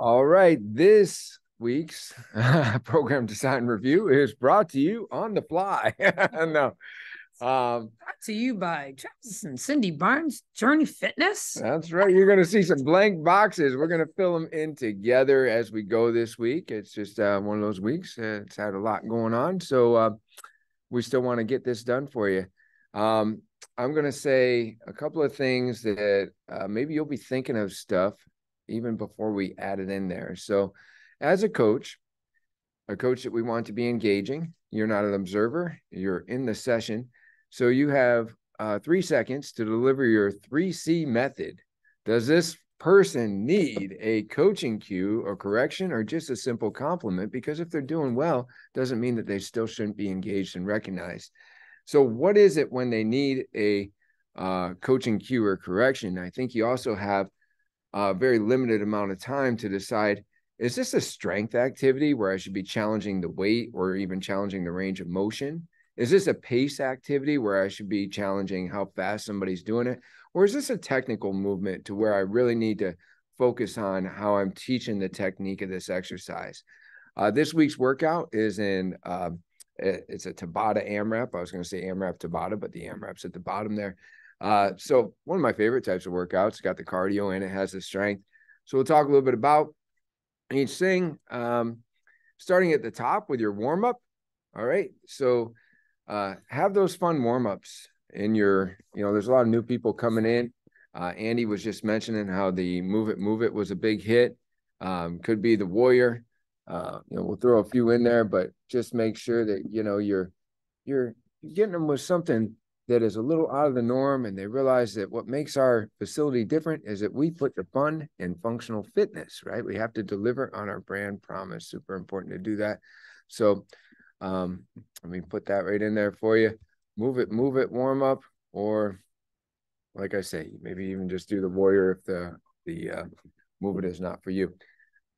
All right. This week's program design review is brought to you on the fly. no. Um, brought to you by Travis and Cindy Barnes Journey Fitness. That's right. You're going to see some blank boxes. We're going to fill them in together as we go this week. It's just uh, one of those weeks. Uh, it's had a lot going on. So uh, we still want to get this done for you. Um, I'm going to say a couple of things that uh, maybe you'll be thinking of stuff even before we add it in there. So, as a coach, a coach that we want to be engaging, you're not an observer, you're in the session. So, you have uh, three seconds to deliver your 3C method. Does this person need a coaching cue or correction or just a simple compliment? Because if they're doing well, doesn't mean that they still shouldn't be engaged and recognized. So, what is it when they need a uh, coaching cue or correction? I think you also have a very limited amount of time to decide is this a strength activity where I should be challenging the weight or even challenging the range of motion? Is this a pace activity where I should be challenging how fast somebody's doing it? Or is this a technical movement to where I really need to focus on how I'm teaching the technique of this exercise? Uh, this week's workout is in, uh, it's a Tabata AMRAP. I was going to say AMRAP Tabata, but the AMRAP's at the bottom there. Uh, so one of my favorite types of workouts. got the cardio and it has the strength. So we'll talk a little bit about each thing. Um, starting at the top with your warm up. All right. So uh, have those fun warm ups in your. You know, there's a lot of new people coming in. Uh, Andy was just mentioning how the move it, move it was a big hit. Um, could be the warrior. Uh, you know, we'll throw a few in there, but just make sure that you know you're you're getting them with something that is a little out of the norm and they realize that what makes our facility different is that we put the fun in functional fitness right? We have to deliver on our brand promise super important to do that. So um let me put that right in there for you. Move it move it warm up or like i say maybe even just do the warrior if the the uh, move it is not for you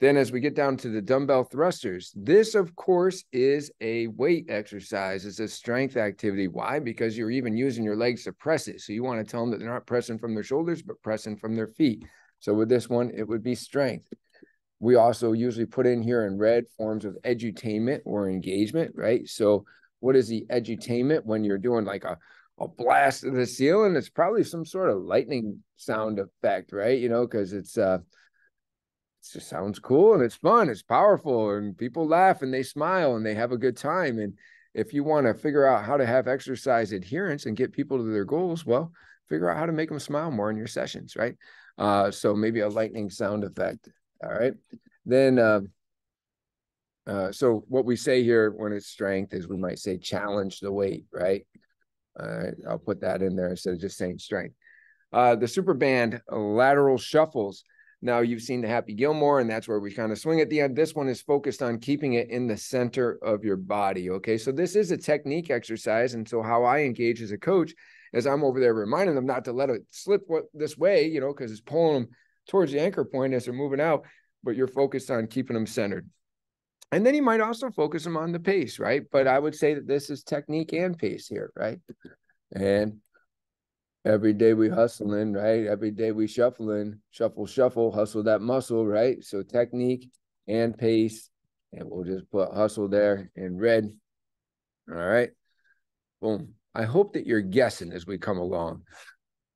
then, as we get down to the dumbbell thrusters, this, of course, is a weight exercise. It's a strength activity. Why? Because you're even using your legs to press it. So you want to tell them that they're not pressing from their shoulders, but pressing from their feet. So with this one, it would be strength. We also usually put in here in red forms of edutainment or engagement, right? So what is the edutainment when you're doing like a, a blast to the ceiling? It's probably some sort of lightning sound effect, right? You know, because it's uh just sounds cool and it's fun, it's powerful, and people laugh and they smile and they have a good time. And if you want to figure out how to have exercise adherence and get people to their goals, well, figure out how to make them smile more in your sessions, right? Uh, so maybe a lightning sound effect. All right. Then, uh, uh, so what we say here when it's strength is we might say challenge the weight, right? Right. I'll put that in there instead of just saying strength. Uh, the super band lateral shuffles. Now you've seen the Happy Gilmore, and that's where we kind of swing at the end. This one is focused on keeping it in the center of your body. Okay. So this is a technique exercise. And so how I engage as a coach is I'm over there reminding them not to let it slip this way, you know, because it's pulling them towards the anchor point as they're moving out, but you're focused on keeping them centered. And then you might also focus them on the pace, right? But I would say that this is technique and pace here, right? And every day we hustling, right? Every day we shuffling, shuffle, shuffle, hustle that muscle, right? So technique and pace. And we'll just put hustle there in red. All right. Boom. I hope that you're guessing as we come along.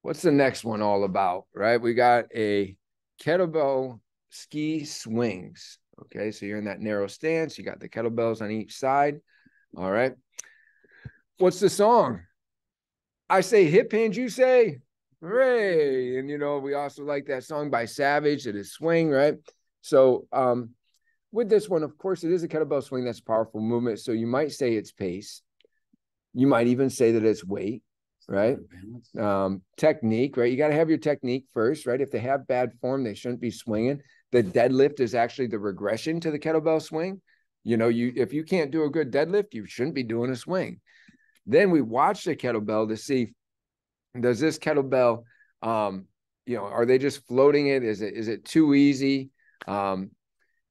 What's the next one all about? Right. We got a kettlebell ski swings. Okay. So you're in that narrow stance. You got the kettlebells on each side. All right. What's the song? I say hip hinge, you say hooray. And you know, we also like that song by Savage that is swing, right? So um with this one, of course, it is a kettlebell swing that's a powerful movement. So you might say it's pace. You might even say that it's weight, right? Um, technique, right? You got to have your technique first, right? If they have bad form, they shouldn't be swinging. The deadlift is actually the regression to the kettlebell swing. You know, you if you can't do a good deadlift, you shouldn't be doing a swing. Then we watch the kettlebell to see does this kettlebell, um, you know, are they just floating it? Is it is it too easy? Um,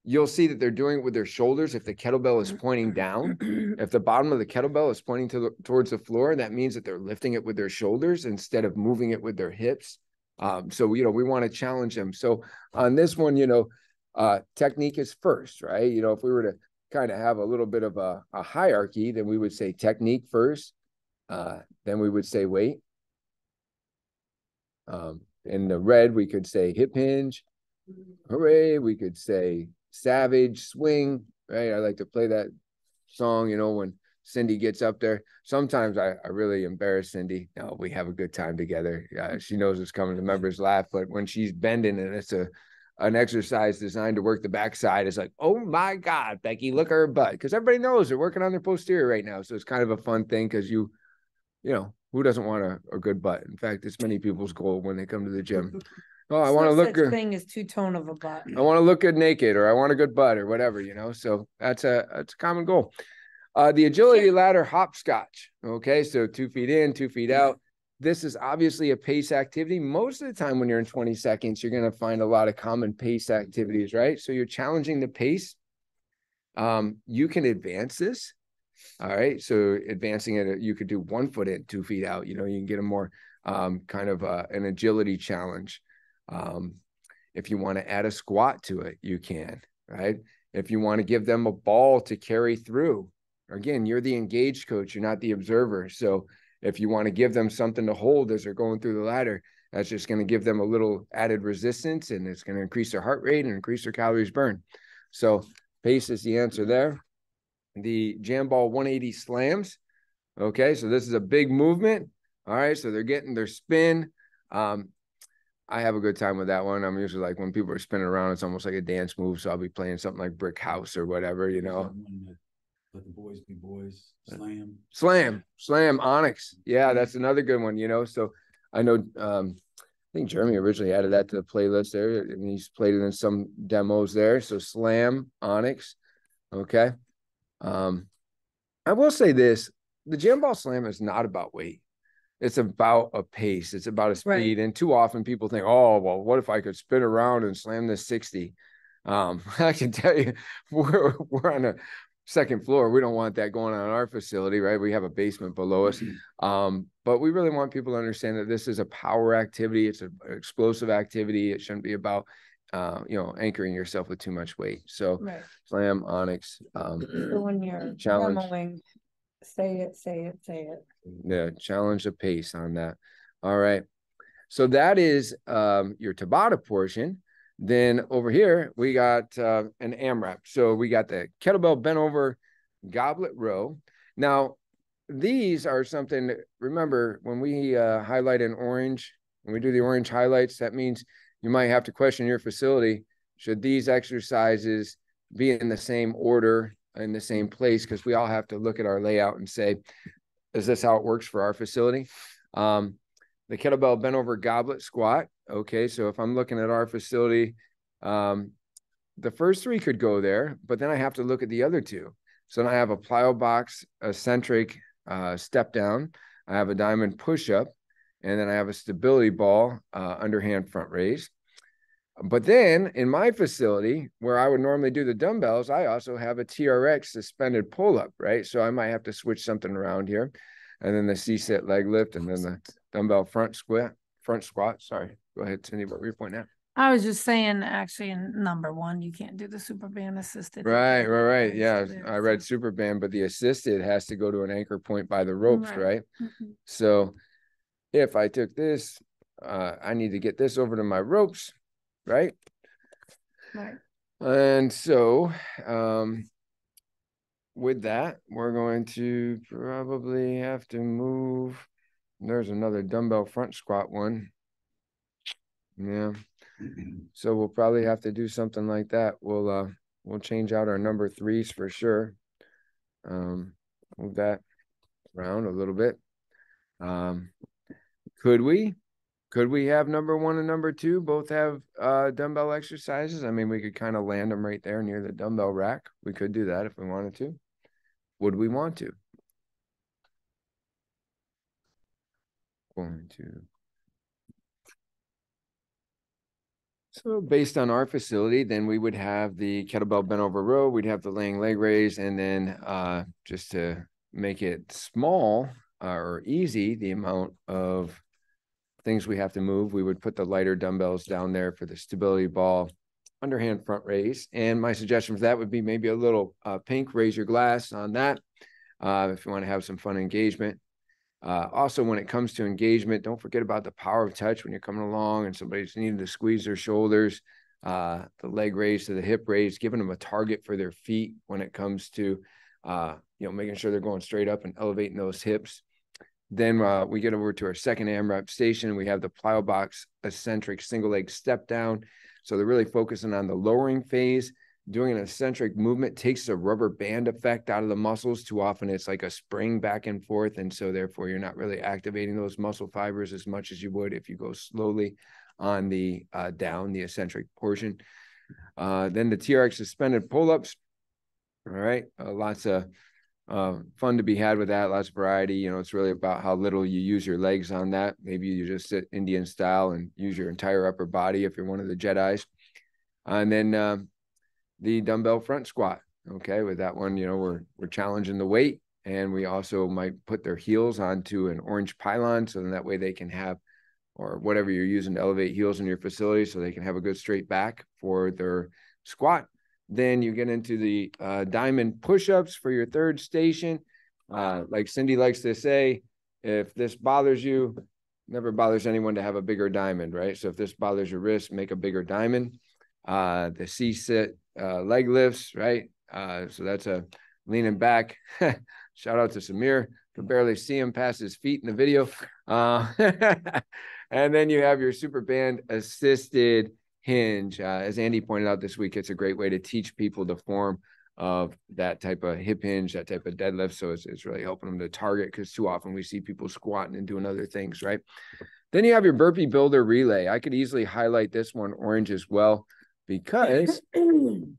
you'll see that they're doing it with their shoulders. If the kettlebell is pointing down, if the bottom of the kettlebell is pointing to the, towards the floor, that means that they're lifting it with their shoulders instead of moving it with their hips. Um, so you know we want to challenge them. So on this one, you know, Uh, technique is first, right? You know, if we were to kind of have a little bit of a, a hierarchy, then we would say technique first, uh, then we would say weight. Um, in the red, we could say hip hinge, hooray. We could say savage swing, right? I like to play that song, you know, when Cindy gets up there. Sometimes I, I really embarrass Cindy. No, we have a good time together. Yeah, she knows it's coming. The members laugh, but when she's bending and it's a an exercise designed to work the backside, is like, oh my God, Becky, look at her butt. Because everybody knows they're working on their posterior right now. So it's kind of a fun thing because you, you know, who doesn't want a, a good butt? In fact, it's many people's goal when they come to the gym. Oh, I want to look good. Thing is two tone of a butt. I want to look good naked, or I want a good butt, or whatever, you know. So that's a that's a common goal. Uh, the agility ladder hopscotch. Okay, so two feet in, two feet out. This is obviously a pace activity. Most of the time, when you're in 20 seconds, you're going to find a lot of common pace activities, right? So you're challenging the pace. Um, you can advance this. All right. So advancing it, you could do one foot in, two feet out. You know, you can get a more um, kind of uh, an agility challenge. Um, if you want to add a squat to it, you can, right? If you want to give them a ball to carry through, again, you're the engaged coach, you're not the observer. So if you want to give them something to hold as they're going through the ladder, that's just going to give them a little added resistance and it's going to increase their heart rate and increase their calories burned. So pace is the answer there. The jam ball 180 slams. Okay, so this is a big movement. All right, so they're getting their spin. Um, I have a good time with that one. I'm usually like when people are spinning around, it's almost like a dance move. So I'll be playing something like Brick House or whatever, you know. Let the boys be boys. Slam. Slam, slam, Onyx. Yeah, that's another good one, you know. So I know um I think Jeremy originally added that to the playlist there, and he's played it in some demos there. So slam, Onyx. Okay. Um, I will say this the jam ball slam is not about weight it's about a pace it's about a speed right. and too often people think oh well what if i could spin around and slam this 60 um i can tell you we're, we're on a second floor we don't want that going on in our facility right we have a basement below us mm-hmm. um but we really want people to understand that this is a power activity it's an explosive activity it shouldn't be about uh, you know, anchoring yourself with too much weight. So right. slam, onyx, um, so when you're challenge. demoing Say it, say it, say it. Yeah, challenge the pace on that. All right. So that is um, your Tabata portion. Then over here, we got uh, an AMRAP. So we got the kettlebell bent over goblet row. Now, these are something, remember, when we uh, highlight in orange, when we do the orange highlights, that means you might have to question your facility. Should these exercises be in the same order in the same place because we all have to look at our layout and say, is this how it works for our facility? Um, the kettlebell bent over goblet squat. Okay, so if I'm looking at our facility, um, the first three could go there, but then I have to look at the other two. So then I have a plyo box, eccentric uh, step down. I have a diamond push up, and then I have a stability ball uh, underhand front raise. But then in my facility where I would normally do the dumbbells, I also have a TRX suspended pull up, right? So I might have to switch something around here. And then the C sit leg lift and then the dumbbell front squat, front squat. Sorry. Go ahead, Cindy. What were you pointing out? I was just saying, actually, in number one, you can't do the super band assisted. Right, right, right. Yeah, I read super band, but the assisted has to go to an anchor point by the ropes, right? right? Mm-hmm. So if I took this, uh, I need to get this over to my ropes right? Right. And so, um, with that, we're going to probably have to move. There's another dumbbell front squat one. Yeah. So we'll probably have to do something like that. We'll uh we'll change out our number threes for sure. Um move that around a little bit. Um could we? could we have number one and number two both have uh, dumbbell exercises? I mean, we could kind of land them right there near the dumbbell rack. We could do that if we wanted to. Would we want to? Going to. So based on our facility, then we would have the kettlebell bent over row, we'd have the laying leg raise, and then uh, just to make it small uh, or easy, the amount of things we have to move, we would put the lighter dumbbells down there for the stability ball underhand front raise. And my suggestion for that would be maybe a little uh, pink, raise your glass on that uh, if you want to have some fun engagement. Uh, also, when it comes to engagement, don't forget about the power of touch when you're coming along and somebody's needing to squeeze their shoulders, uh, the leg raise to the hip raise, giving them a target for their feet when it comes to, uh, you know, making sure they're going straight up and elevating those hips. Then uh, we get over to our second AMRAP station. We have the plyo box eccentric single leg step down. So they're really focusing on the lowering phase. Doing an eccentric movement takes the rubber band effect out of the muscles. Too often it's like a spring back and forth. And so therefore you're not really activating those muscle fibers as much as you would if you go slowly on the uh, down, the eccentric portion. Uh, then the TRX suspended pull-ups. All right, uh, lots of uh, fun to be had with that. Lots of variety. You know, it's really about how little you use your legs on that. Maybe you just sit Indian style and use your entire upper body if you're one of the Jedi's. And then uh, the dumbbell front squat. Okay, with that one, you know, we're we're challenging the weight, and we also might put their heels onto an orange pylon, so then that way they can have, or whatever you're using to elevate heels in your facility, so they can have a good straight back for their squat. Then you get into the uh, diamond push-ups for your third station. Uh, like Cindy likes to say, if this bothers you, never bothers anyone to have a bigger diamond, right? So if this bothers your wrist, make a bigger diamond. Uh, the C sit uh, leg lifts, right? Uh, so that's a leaning back. Shout out to Samir. Could barely see him past his feet in the video. Uh, and then you have your super band assisted hinge. Uh, as Andy pointed out this week, it's a great way to teach people the form of that type of hip hinge, that type of deadlift. So it's, it's really helping them to target because too often we see people squatting and doing other things, right? Then you have your burpee builder relay. I could easily highlight this one orange as well because you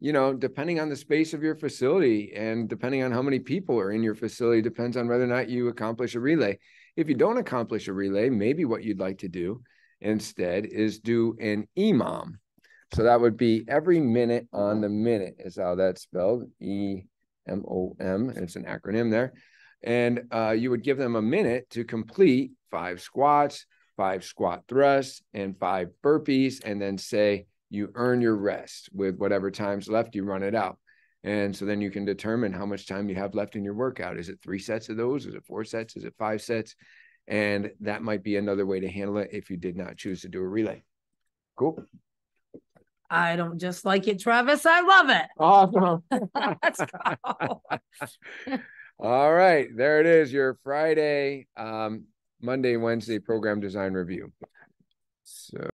know depending on the space of your facility and depending on how many people are in your facility depends on whether or not you accomplish a relay. If you don't accomplish a relay maybe what you'd like to do instead is do an EMOM so that would be every minute on the minute is how that's spelled e m o m it's an acronym there. And uh, you would give them a minute to complete five squats five squat thrusts and five burpees and then say you earn your rest with whatever time's left, you run it out. And so then you can determine how much time you have left in your workout. Is it three sets of those? Is it four sets? Is it five sets? And that might be another way to handle it if you did not choose to do a relay. Cool. I don't just like it, Travis. I love it. Awesome. Let's go. All right. There it is. Your Friday, um, Monday, Wednesday program design review. So